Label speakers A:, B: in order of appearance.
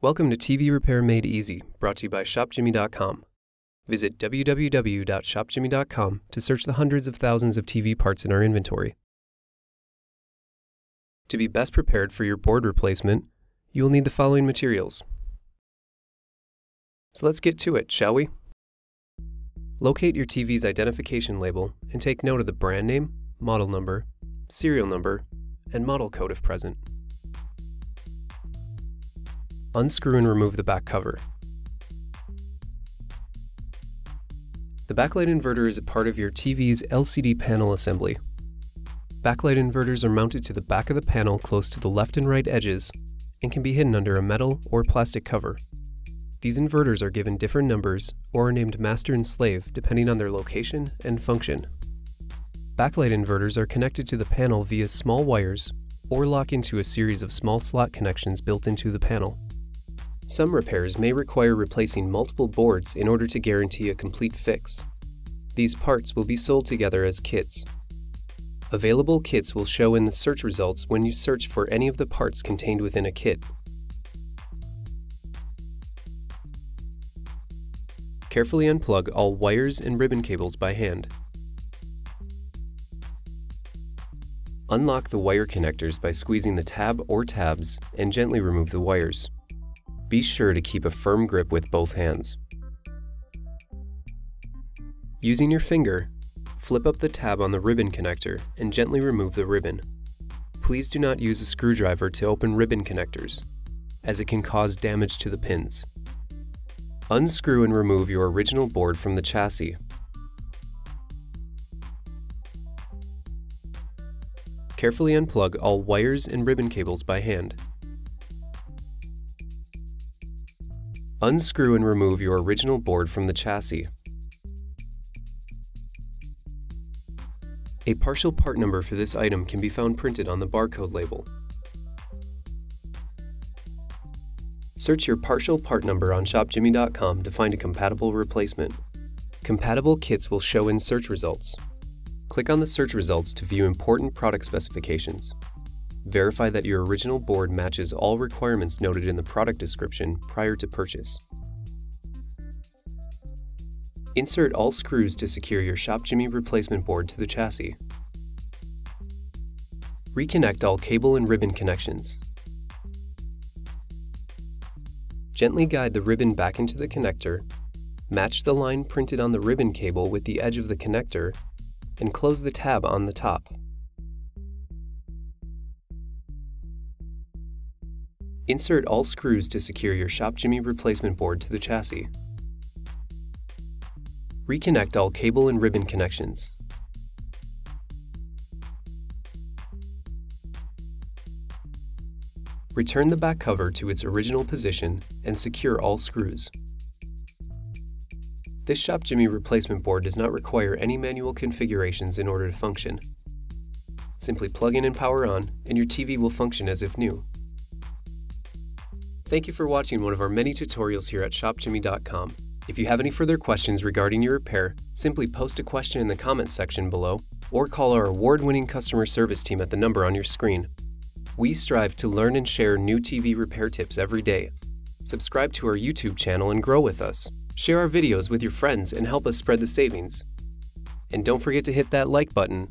A: Welcome to TV Repair Made Easy, brought to you by ShopJimmy.com. Visit www.shopjimmy.com to search the hundreds of thousands of TV parts in our inventory. To be best prepared for your board replacement, you will need the following materials. So let's get to it, shall we? Locate your TV's identification label and take note of the brand name, model number, serial number, and model code if present. Unscrew and remove the back cover. The backlight inverter is a part of your TV's LCD panel assembly. Backlight inverters are mounted to the back of the panel close to the left and right edges and can be hidden under a metal or plastic cover. These inverters are given different numbers or are named master and slave depending on their location and function. Backlight inverters are connected to the panel via small wires or lock into a series of small slot connections built into the panel. Some repairs may require replacing multiple boards in order to guarantee a complete fix. These parts will be sold together as kits. Available kits will show in the search results when you search for any of the parts contained within a kit. Carefully unplug all wires and ribbon cables by hand. Unlock the wire connectors by squeezing the tab or tabs and gently remove the wires. Be sure to keep a firm grip with both hands. Using your finger, flip up the tab on the ribbon connector and gently remove the ribbon. Please do not use a screwdriver to open ribbon connectors, as it can cause damage to the pins. Unscrew and remove your original board from the chassis. Carefully unplug all wires and ribbon cables by hand. Unscrew and remove your original board from the chassis. A partial part number for this item can be found printed on the barcode label. Search your partial part number on ShopJimmy.com to find a compatible replacement. Compatible kits will show in search results. Click on the search results to view important product specifications. Verify that your original board matches all requirements noted in the product description prior to purchase. Insert all screws to secure your ShopJimmy replacement board to the chassis. Reconnect all cable and ribbon connections. Gently guide the ribbon back into the connector, match the line printed on the ribbon cable with the edge of the connector, and close the tab on the top. Insert all screws to secure your ShopJimmy replacement board to the chassis. Reconnect all cable and ribbon connections. Return the back cover to its original position and secure all screws. This ShopJimmy replacement board does not require any manual configurations in order to function. Simply plug in and power on, and your TV will function as if new. Thank you for watching one of our many tutorials here at ShopJimmy.com. If you have any further questions regarding your repair, simply post a question in the comments section below or call our award-winning customer service team at the number on your screen. We strive to learn and share new TV repair tips every day. Subscribe to our YouTube channel and grow with us. Share our videos with your friends and help us spread the savings. And don't forget to hit that like button